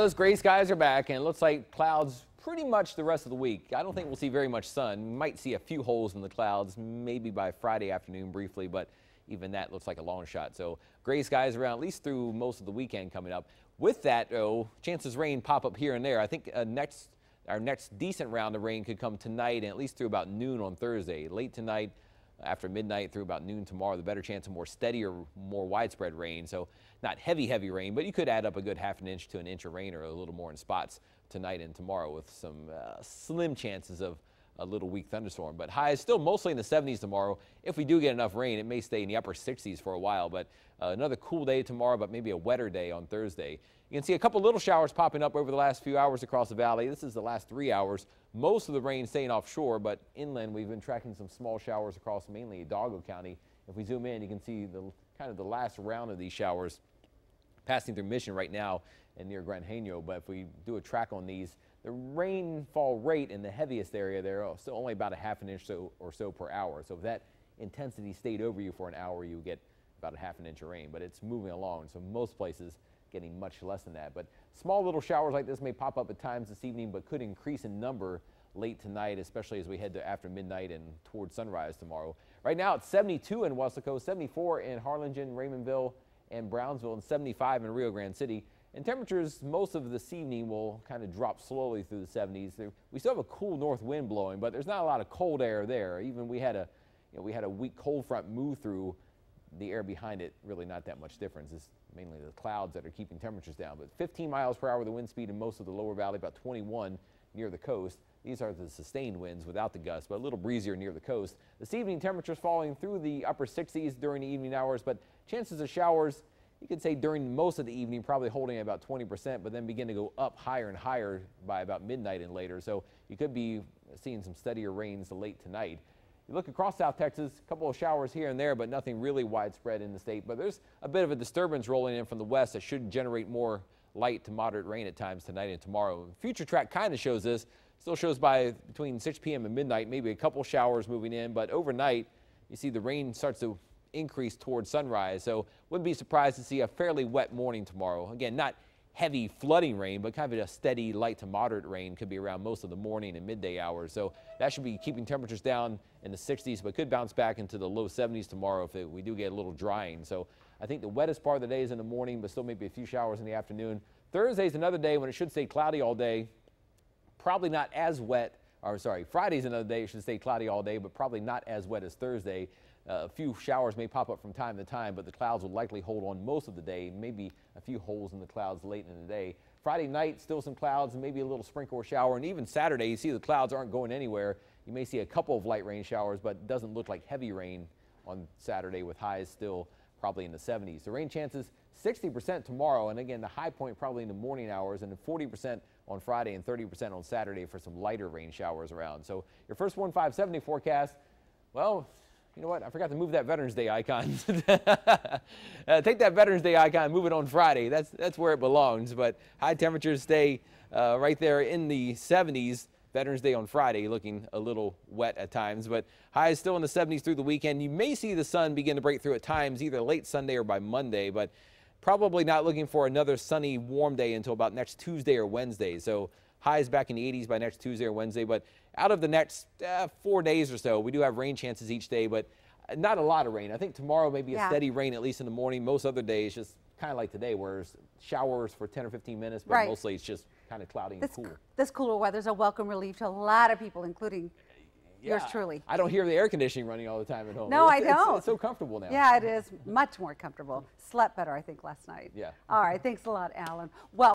Those gray skies are back and it looks like clouds pretty much the rest of the week. I don't think we'll see very much sun. We might see a few holes in the clouds maybe by Friday afternoon briefly, but even that looks like a long shot. So gray skies around at least through most of the weekend coming up. With that, though, chances rain pop up here and there. I think uh, next our next decent round of rain could come tonight and at least through about noon on Thursday. Late tonight, after midnight through about noon tomorrow, the better chance of more steadier, more widespread rain. So not heavy, heavy rain, but you could add up a good half an inch to an inch of rain or a little more in spots tonight and tomorrow with some uh, slim chances of a little weak thunderstorm. But highs still mostly in the 70s tomorrow. If we do get enough rain, it may stay in the upper 60s for a while. But uh, another cool day tomorrow, but maybe a wetter day on Thursday. You can see a couple little showers popping up over the last few hours across the valley. This is the last three hours. Most of the rain staying offshore, but inland we've been tracking some small showers across mainly Hidalgo County. If we zoom in, you can see the kind of the last round of these showers passing through Mission right now and near Granjeño. But if we do a track on these, the rainfall rate in the heaviest area there oh, is still only about a half an inch so, or so per hour. So if that intensity stayed over you for an hour, you get about a half an inch of rain. But it's moving along, so most places getting much less than that. But small little showers like this may pop up at times this evening, but could increase in number late tonight, especially as we head to after midnight and toward sunrise tomorrow. Right now it's 72 in Weslaco, 74 in Harlingen, Raymondville, and Brownsville, and 75 in Rio Grande City. And temperatures most of this evening will kind of drop slowly through the 70s. There, we still have a cool north wind blowing, but there's not a lot of cold air there. Even we had a, you know, we had a weak cold front move through the air behind it. Really not that much difference. It's mainly the clouds that are keeping temperatures down. But 15 miles per hour the wind speed in most of the lower valley, about 21 near the coast. These are the sustained winds without the gusts, but a little breezier near the coast. This evening, temperatures falling through the upper 60s during the evening hours, but chances of showers you could say during most of the evening, probably holding at about 20%, but then begin to go up higher and higher by about midnight and later. So you could be seeing some steadier rains late tonight. You look across South Texas, a couple of showers here and there, but nothing really widespread in the state. But there's a bit of a disturbance rolling in from the west that should generate more light to moderate rain at times tonight and tomorrow. Future track kind of shows this. Still shows by between 6 p.m. and midnight, maybe a couple showers moving in, but overnight you see the rain starts to increase towards sunrise. So wouldn't be surprised to see a fairly wet morning tomorrow. Again, not heavy flooding rain, but kind of a steady light to moderate rain could be around most of the morning and midday hours. So that should be keeping temperatures down in the 60s, but could bounce back into the low 70s tomorrow if it, we do get a little drying. So I think the wettest part of the day is in the morning, but still maybe a few showers in the afternoon. Thursday is another day when it should stay cloudy all day. Probably not as wet, or sorry, Friday's another day it should stay cloudy all day, but probably not as wet as Thursday. A few showers may pop up from time to time, but the clouds will likely hold on most of the day, maybe a few holes in the clouds late in the day. Friday night, still some clouds, and maybe a little sprinkle or shower, and even Saturday, you see the clouds aren't going anywhere. You may see a couple of light rain showers, but it doesn't look like heavy rain on Saturday with highs still probably in the 70s. The rain chances 60% tomorrow, and again, the high point probably in the morning hours, and 40% on Friday and 30% on Saturday for some lighter rain showers around. So your first 1570 forecast, well, you know what? I forgot to move that Veterans Day icon. uh, take that Veterans Day icon, move it on Friday. That's that's where it belongs. But high temperatures stay uh, right there in the 70s. Veterans Day on Friday, looking a little wet at times, but highs still in the 70s through the weekend. You may see the sun begin to break through at times, either late Sunday or by Monday, but probably not looking for another sunny, warm day until about next Tuesday or Wednesday. So highs back in the 80s by next Tuesday or Wednesday. But out of the next uh, four days or so, we do have rain chances each day, but not a lot of rain. I think tomorrow may be a yeah. steady rain, at least in the morning. Most other days, just kind of like today, where it's showers for 10 or 15 minutes, but right. mostly it's just kind of cloudy this, and cool. This cooler weather is a welcome relief to a lot of people, including yeah. yours truly. I don't hear the air conditioning running all the time at home. No, it's, I don't. It's, it's, so comfortable now. Yeah, it is much more comfortable. Slept better, I think, last night. Yeah. All right. Thanks a lot, Alan. Well.